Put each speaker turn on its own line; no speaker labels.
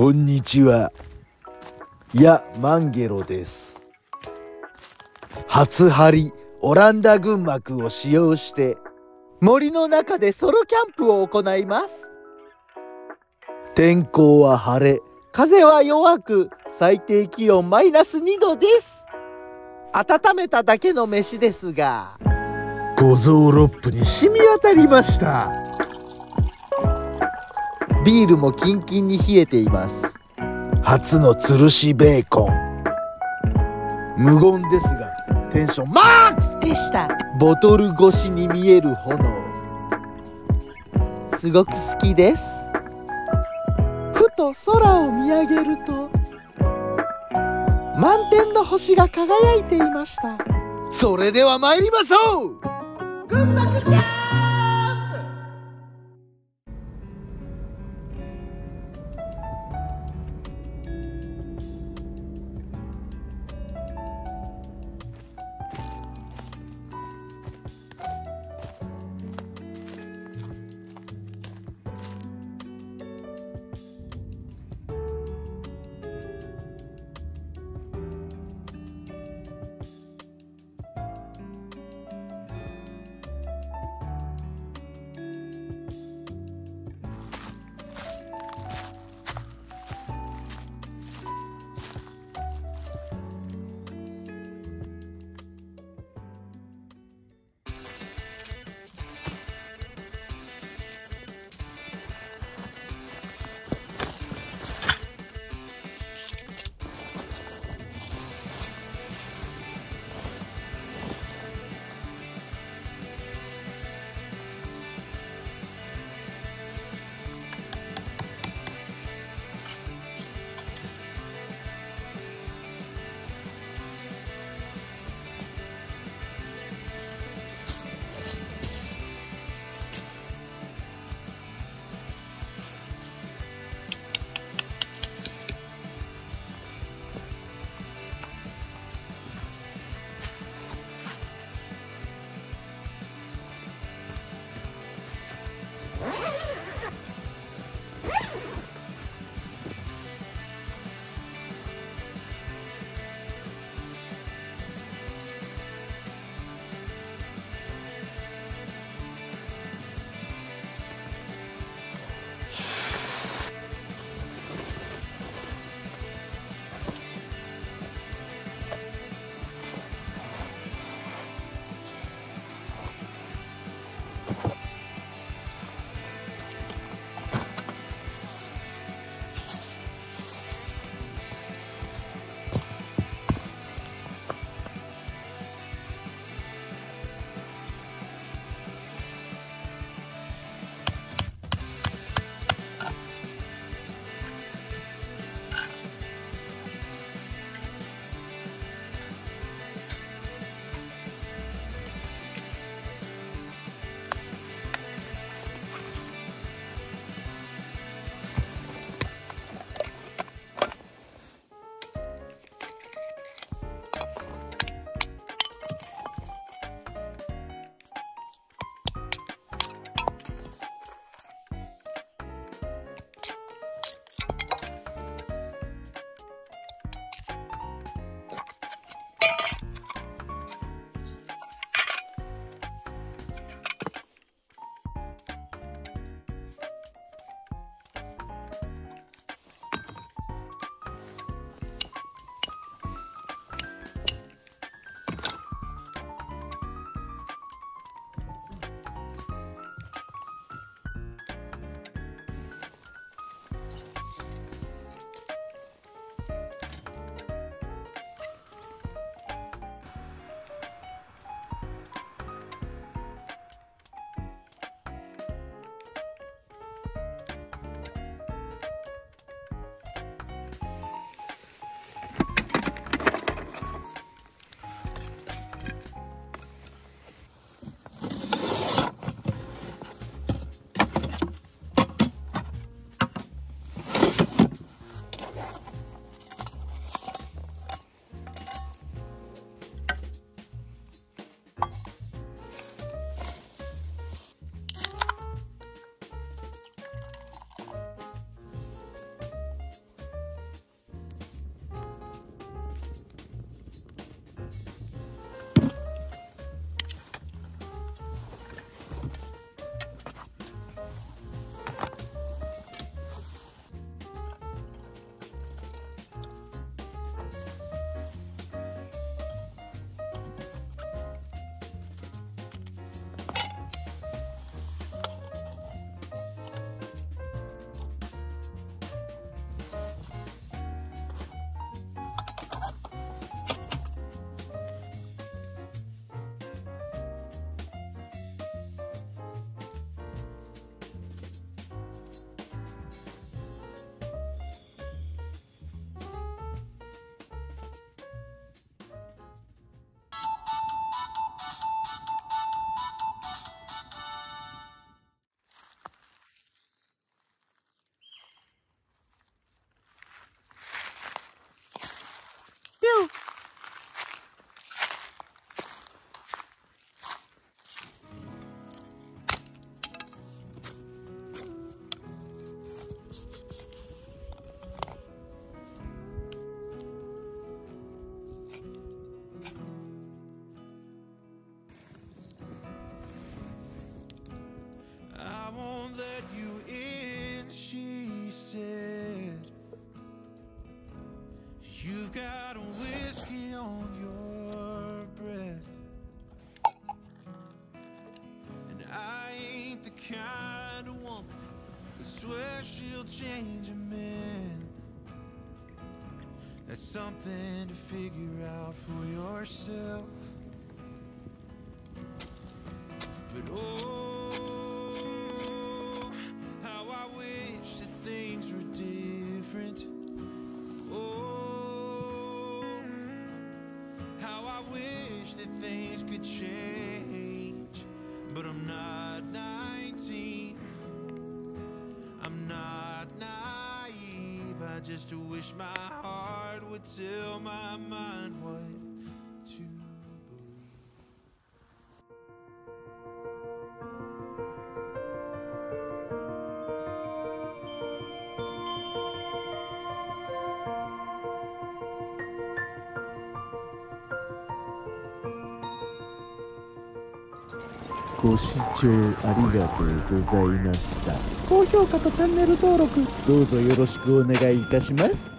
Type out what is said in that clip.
こんにちは。や、マンゲロです。初張りオランダ群幕を使用して森の中でソロキャンプを行います。天候は晴れ、風は弱く、最低気温マイナス2度です。温めただけの飯ですが、五臓六腑に染み渡りました。ビールもキンキンに冷えています。初の吊るしベーコン。無言ですが、テンションマックスでした。ボトル越しに見える炎。すごく好きです。ふと空を見上げると、満天の星が輝いていました。それでは参りましょう I won't let you in, she said.
You've got a whiskey on your breath. And I ain't the kind of woman that swear she'll change a man. That's something to figure out for yourself. But oh, that things could change. But I'm not 19. I'm not naive. I just wish my heart would tell my mind what to
ご視聴ありがとうございました。高評価とチャンネル登録どうぞよろしくお願いいたします。